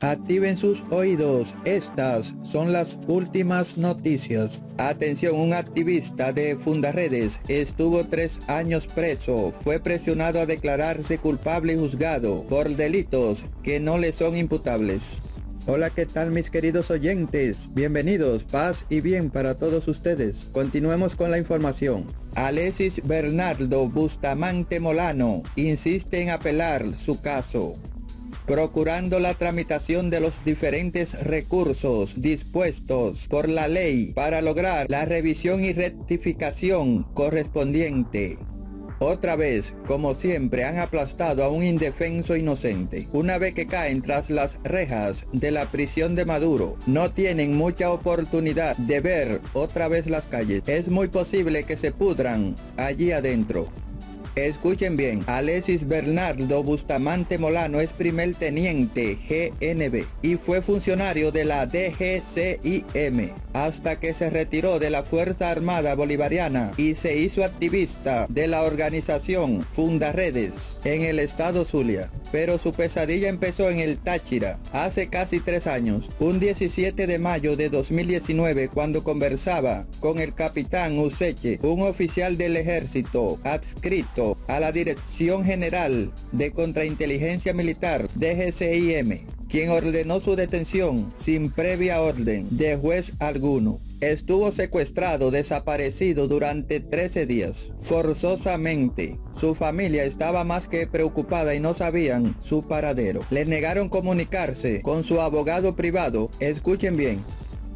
Activen sus oídos, estas son las últimas noticias. Atención, un activista de Fundaredes estuvo tres años preso, fue presionado a declararse culpable y juzgado por delitos que no le son imputables. Hola, ¿qué tal mis queridos oyentes? Bienvenidos, paz y bien para todos ustedes. Continuemos con la información. Alexis Bernardo Bustamante Molano insiste en apelar su caso procurando la tramitación de los diferentes recursos dispuestos por la ley para lograr la revisión y rectificación correspondiente. Otra vez, como siempre, han aplastado a un indefenso inocente. Una vez que caen tras las rejas de la prisión de Maduro, no tienen mucha oportunidad de ver otra vez las calles. Es muy posible que se pudran allí adentro. Escuchen bien, Alexis Bernardo Bustamante Molano es primer teniente GNB y fue funcionario de la DGCIM hasta que se retiró de la Fuerza Armada Bolivariana y se hizo activista de la organización Fundaredes en el estado Zulia. Pero su pesadilla empezó en el Táchira hace casi tres años, un 17 de mayo de 2019 cuando conversaba con el capitán Useche, un oficial del ejército adscrito a la Dirección General de Contrainteligencia Militar DGCIM quien ordenó su detención sin previa orden de juez alguno. Estuvo secuestrado, desaparecido durante 13 días, forzosamente. Su familia estaba más que preocupada y no sabían su paradero. Le negaron comunicarse con su abogado privado. Escuchen bien,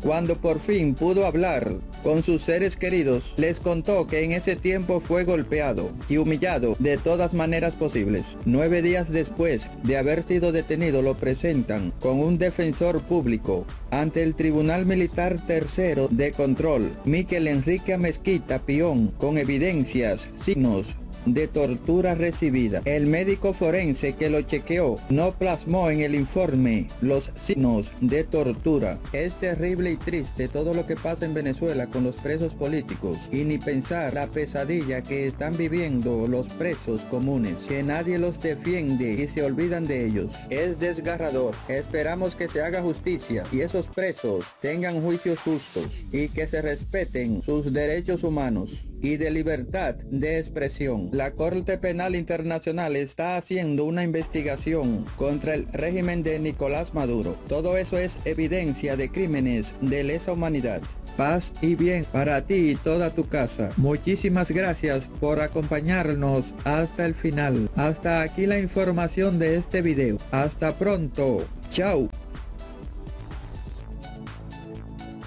cuando por fin pudo hablar con sus seres queridos, les contó que en ese tiempo fue golpeado y humillado de todas maneras posibles. Nueve días después de haber sido detenido lo presentan con un defensor público ante el Tribunal Militar Tercero de Control, Miquel Enrique Mezquita Pión, con evidencias, signos, de tortura recibida. El médico forense que lo chequeó no plasmó en el informe los signos de tortura. Es terrible y triste todo lo que pasa en Venezuela con los presos políticos y ni pensar la pesadilla que están viviendo los presos comunes, que nadie los defiende y se olvidan de ellos. Es desgarrador. Esperamos que se haga justicia y esos presos tengan juicios justos y que se respeten sus derechos humanos y de libertad de expresión. La Corte Penal Internacional está haciendo una investigación contra el régimen de Nicolás Maduro. Todo eso es evidencia de crímenes de lesa humanidad paz y bien para ti y toda tu casa. Muchísimas gracias por acompañarnos hasta el final. Hasta aquí la información de este video. Hasta pronto. Chao.